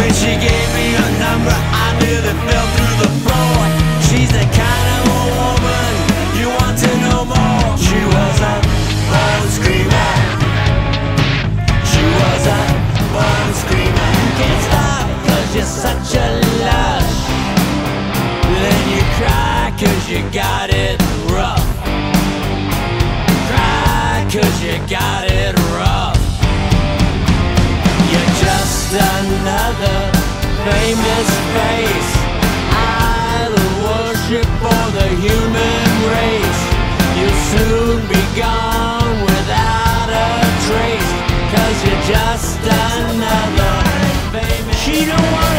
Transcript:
When she gave me her number, I nearly fell through the floor. She's the kind of a woman you want to know more. She was a born screamer. She was a born screamer. Can't stop cause you're such a lush. Then you cry cause you got it rough. Cry cause you got it just another famous face. Idol worship for the human race. You'll soon be gone without a trace. Cause you're just another famous She don't